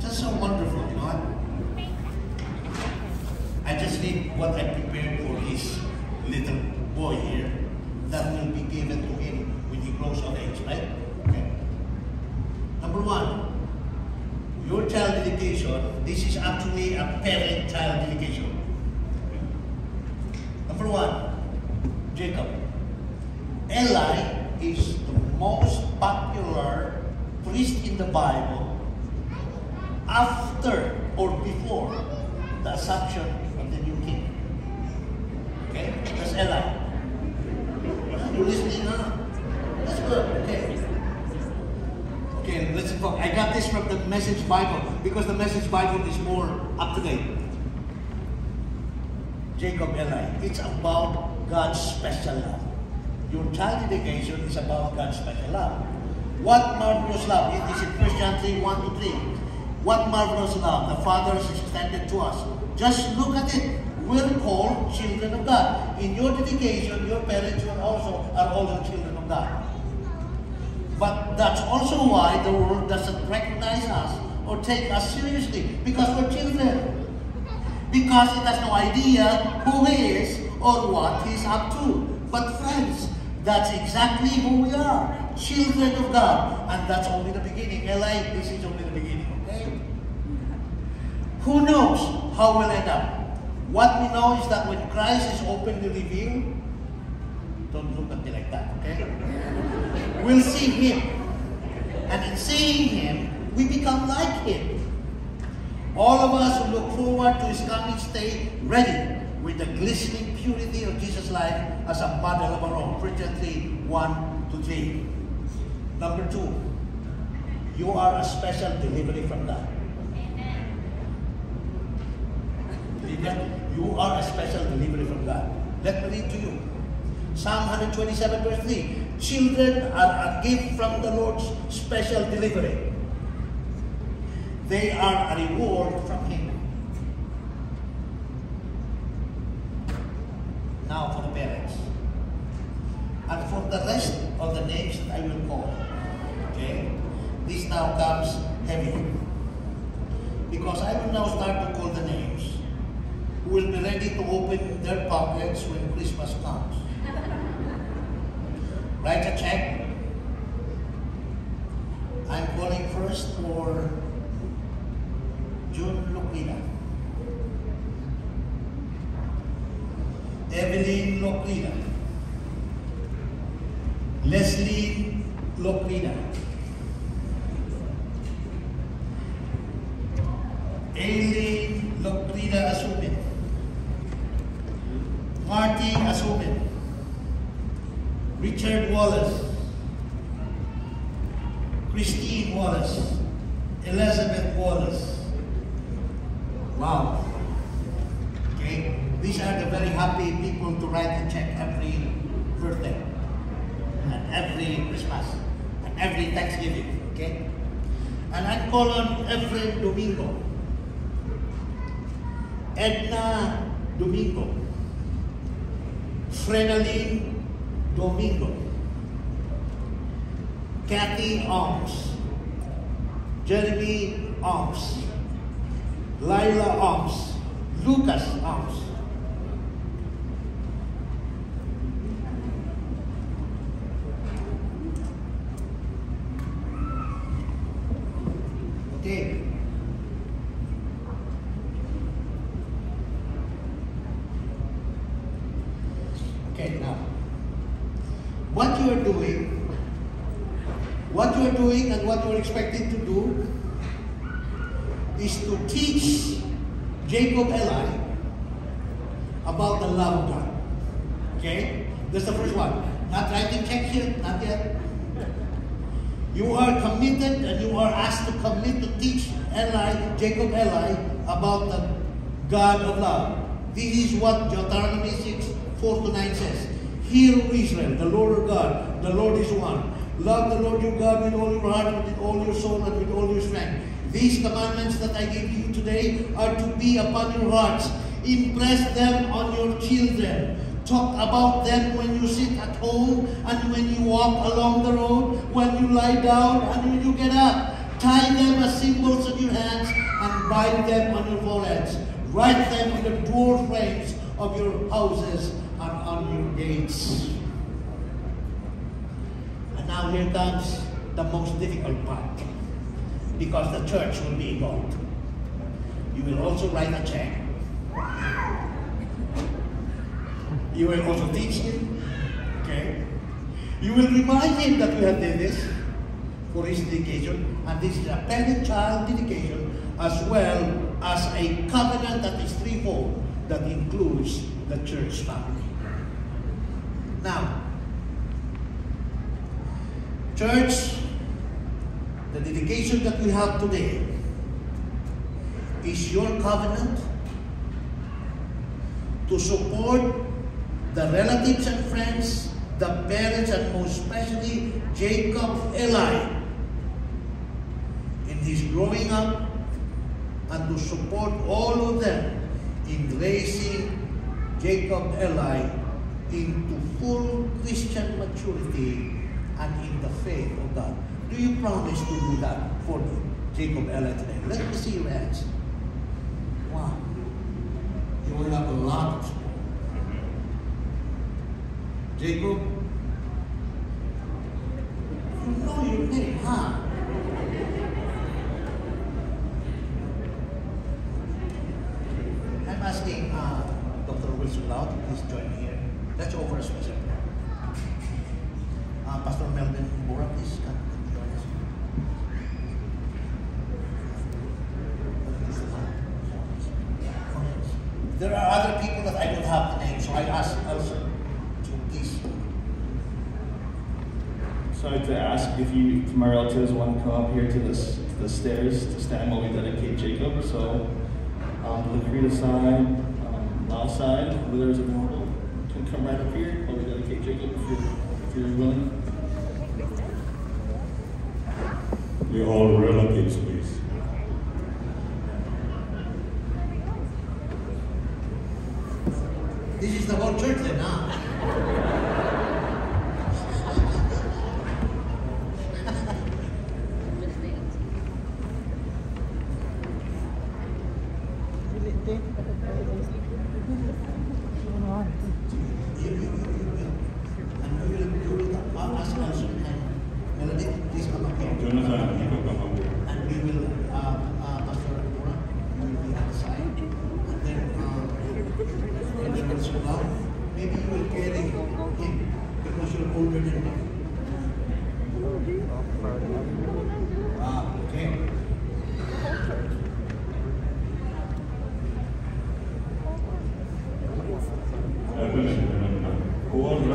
Just so wonderful, you? I just read what I prepared for his little boy here that will be given to him when he grows of age, right? Okay. Number one, your child dedication, this is actually a parent-child dedication. Number one, Jacob. Eli is the most popular priest in the Bible after or before the assumption of the new king. Okay? That's Eli. You're listening, huh? That's good. Okay. Okay, let's talk. I got this from the Message Bible because the Message Bible is more up to date. Jacob Eli. It's about God's special love. Your child dedication is about God's special love. What marvelous love. It is in 1 John 3, 1 to 3. What marvelous love the Father has extended to us. Just look at it. We're called children of God. In your dedication, your parents are also, are also children of God. But that's also why the world doesn't recognize us or take us seriously because we're children. Because it has no idea who he is or what he's up to. But friends, that's exactly who we are. Children of God. And that's only the beginning. Eli, this is only the beginning. Okay? Who knows how we'll end up? What we know is that when Christ is openly revealed, don't look at me like that, okay? We'll see Him. And in seeing Him, we become like Him. All of us who look forward to His coming stay ready with the glistening purity of Jesus' life as a model of our own. 1 3, 1 to 3. Number two, you are a special delivery from God. That? You are a special delivery from God. Let me read to you. Psalm 127 verse 3. Children are a gift from the Lord's special delivery. They are a reward from Him. Now for the parents. And for the rest of the names that I will call. Now comes heavy. Because I will now start to call the names who will be ready to open their pockets when Christmas comes. Write a check. I'm calling first for June Lucina. Evelyn Lucina. Leslie Christine Wallace. Elizabeth Wallace. Wow. Okay? These are the very happy people to write a check every birthday. And every Christmas. And every Thanksgiving. Okay? And I call on Efren Domingo. Edna Domingo. Frenaline Domingo. Kathy Arms. Jeremy Arms. Lila Arms. Lucas Arms. Okay. Okay, now. What you are doing, what you are doing and what you are expected to do is to teach Jacob Eli about the love of God. Okay? That's the first one. Not writing checks here, not yet. You are committed and you are asked to commit to teach Eli, Jacob Eli, about the God of love. This is what Deuteronomy 6, 4 to 9 says. Hear, Israel, the Lord God, the Lord is one. Love the Lord your God with all your heart, with all your soul, and with all your strength. These commandments that I give you today are to be upon your hearts. Impress them on your children. Talk about them when you sit at home and when you walk along the road, when you lie down and when you get up. Tie them as symbols on your hands and bind them on your foreheads. Write them on the door frames of your houses and on your gates. Now here comes the most difficult part because the church will be involved. You will also write a check. You will also teach him. Okay? You will remind him that we have done this for his dedication, and this is a parent child dedication as well as a covenant that is threefold that includes the church family. Now, church, the dedication that we have today is your covenant to support the relatives and friends, the parents, and most especially Jacob Eli in his growing up and to support all of them in raising Jacob Eli into full Christian maturity and in the faith of God. Do you promise to do that for Jacob Eli today? Let me see your hands. Wow. You will have a lot of. Jacob, you know your name, huh? I'm asking uh, Dr. Wilson Loud to please join me here. Let's offer a special prayer. Pastor Melvin Bora, please come. There are other people that I don't have the name, so I ask also to please. So I'd like to ask if you, if my relatives want to come up here to this to the stairs to stand while we dedicate Jacob. So on the Lakrita side, um, Lao side, whoever's available can come right up here while we dedicate Jacob if you're, if you're willing. We all relatives, please. This is the whole church then, huh? You, you, you, you, you. And you will, you will uh, ask also and Melody, please come up here. Jonathan, you can come up here. And we will, uh, uh, Pastor Mura, will be at the side. And then, uh, and then so now, maybe you will carry him because you're older than him. Ah, okay. Evelyn, Jonathan. Who all relatives, please. Whoever you guys, you can come up here. What's his name?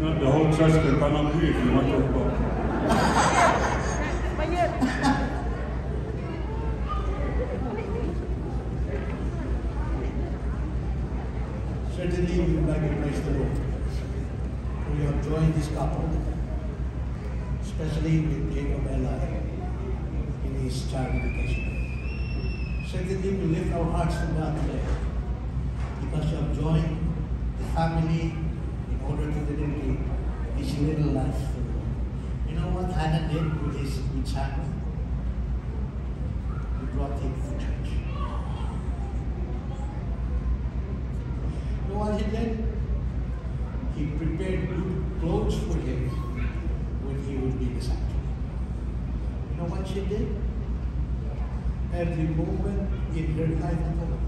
Not the whole church can come up here if you want to go. Certainly, we would like to praise the Lord. We have joined this couple, especially with Jacob Eli in his child education. Certainly, we lift our hearts to God today because you have joined the family in order to dedicate his little life to the. You know what Hannah did with his Samuel? He brought him to church. You know what he did? He prepared good clothes for him when he would be sanctuary. You know what she did? Every moment in her life at all,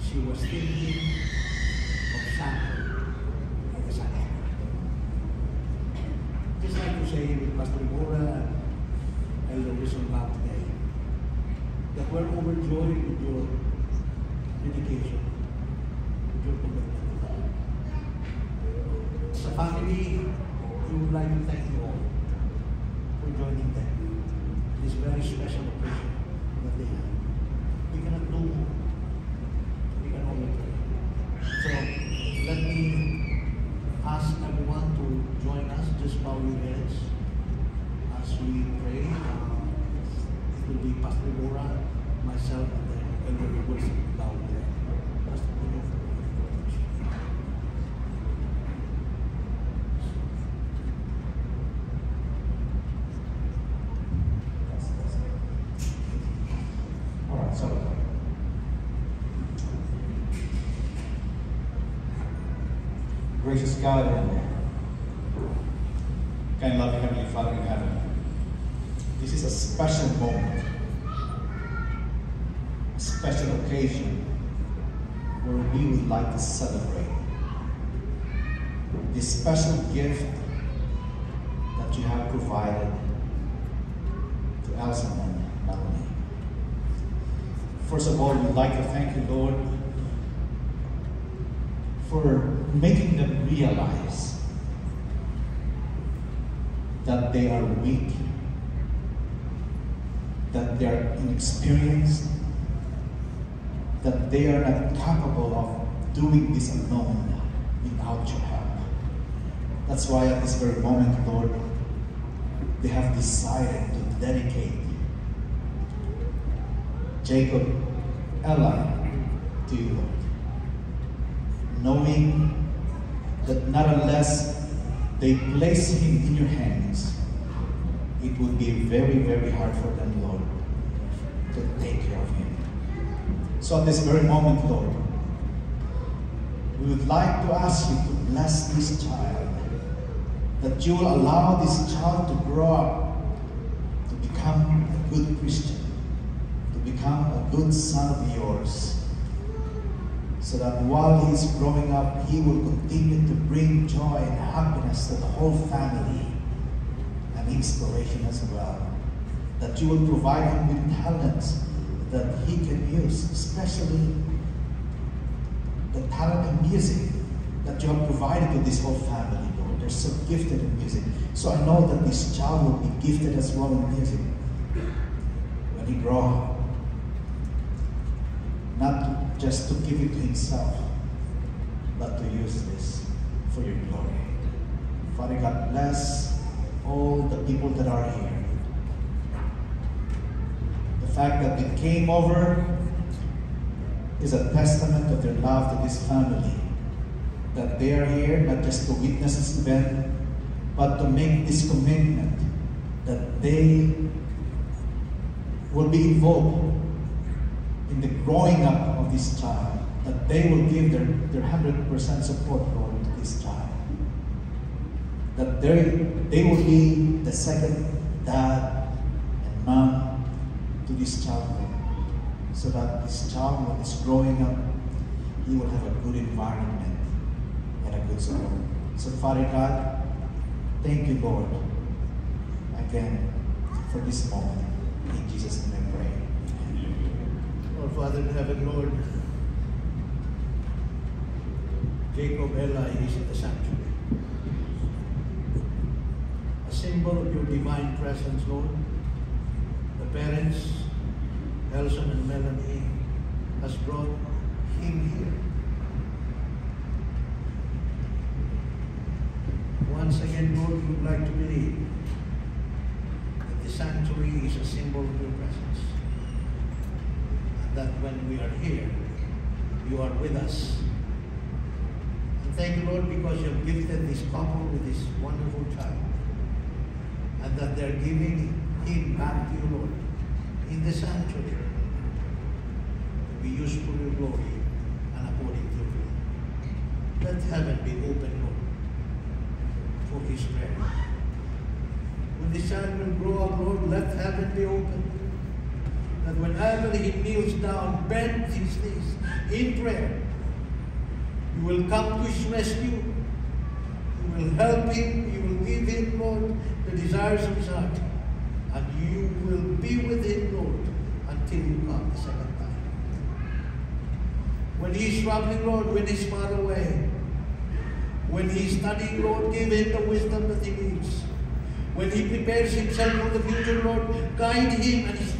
she was thinking of Samuel and the sanctuary. Just like you say with Pastor Mora and Elder Wilson Bob today, that we're overjoyed with your dedication, with your commitment to. As a family, we would like to thank you all for joining them this very special occasion But they, they cannot do, they can only pray. So, let me ask everyone to join us, just bow your heads as we pray. Uh, it will be Pastor Bora, myself, and the elder Wilson down there. Gracious God and kind loving Heavenly Father in heaven, this is a special moment, a special occasion where we would like to celebrate this special gift that you have provided to Elson and Melanie. First of all, we'd like to thank you, Lord, for making them realize that they are weak, that they are inexperienced, that they are not capable of doing this alone without your help. That's why at this very moment, Lord, they have decided to dedicate Jacob, Eli, to you, Lord. Knowing that not unless they place him in your hands, it would be very, very hard for them, Lord, to take care of him. So at this very moment, Lord, we would like to ask you to bless this child, that you will allow this child to grow up to become a good Christian, to become a good son of yours, so that while he's growing up, he will continue to bring joy and happiness to the whole family and inspiration as well. That you will provide him with talents that he can use, especially the talent in music that you have provided to this whole family, Lord. They're so gifted in music. So I know that this child will be gifted as well in music when he grows up. Not just to give it to himself, but to use this for your glory. Father God, bless all the people that are here. The fact that they came over is a testament of their love to this family. That they are here not just to witness this event, but to make this commitment that they will be involved in the growing up this child, that they will give their, their 100% support, to this child. That they, they will be the second dad and mom to this child. So that this child, when he's growing up, he will have a good environment and a good support. So, Father God, thank you, Lord, again for this moment. In Jesus' name I pray. Our Father in heaven, Lord, Jacob Eli is in the sanctuary. A symbol of your divine presence, Lord. The parents, Elson and Melanie, has brought him here. Once again, Lord, we would like to believe that the sanctuary is a symbol of your presence when we are here, you are with us. And thank you, Lord, because you have gifted this couple with this wonderful child. And that they're giving him back to you, Lord, in the sanctuary to be used for your glory and according to will. Let heaven be open, Lord, for his prayer. When this child will grow up, Lord, let heaven be open that whenever he kneels down, bend his knees in prayer, you will come to his rescue. You will help him. You will give him, Lord, the desires of his heart. And you will be with him, Lord, until you come the second time. When he's traveling, Lord, when he's far away, when he's studying, Lord, give him the wisdom that he needs. When he prepares himself for the future, Lord, guide him and his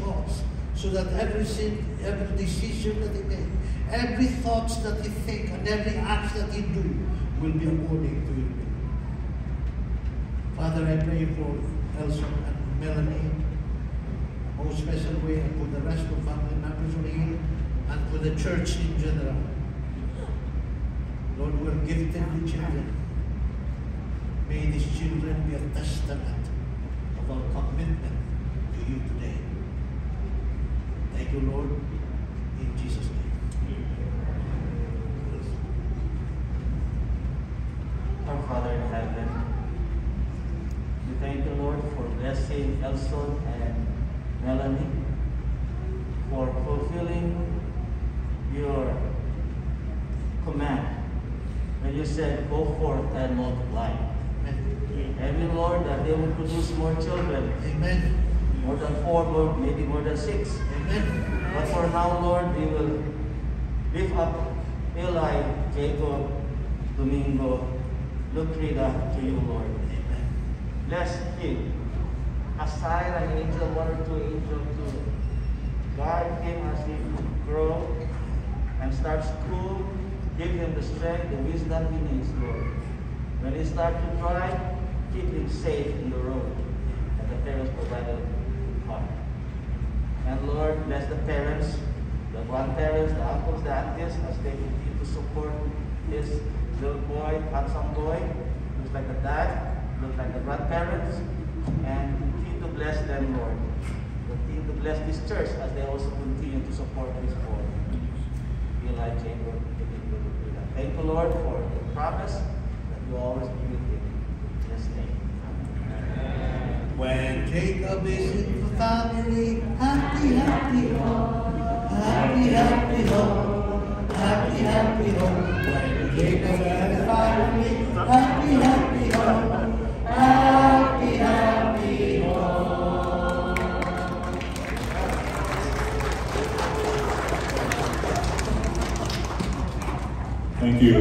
so that every sin, every decision that he makes, every thoughts that he think, and every act that he do will be according to will. Father, I pray for Elson and Melanie, most special way, and for the rest of family members on here, and for the church in general. Lord, we're gifted with children. May these children be a testament of our commitment to you today. Thank you, Lord, in Jesus' name. Our Father in heaven, we thank you, Lord, for blessing Elson and Melanie, for fulfilling your command when you said, Go forth and multiply. Amen. And Lord, that they will produce more children, Amen. More than four, Lord, maybe more than six. Amen. But for now, Lord, we will lift up Eli, Jacob, Domingo, Lucrida to you, Lord. Amen. Bless him. Assign an angel, one or two angels to guide him as he grow and start school. Give him the strength, the wisdom he needs, Lord. When he starts to drive, keep him safe in the road. And the parents provide a car. And Lord, bless the parents, the grandparents, the uncles, the aunties, as they continue to support this little boy, handsome boy, looks like the dad, looks like the grandparents, and continue to bless them, Lord. Continue to bless this church as they also continue to support this boy. Eli to. Thank you, Lord, for the promise that you always be with him. In his name. When Jacob is in the family, happy, happy home, happy, happy home, happy, happy home. Happy, happy home, happy, happy home. Thank you.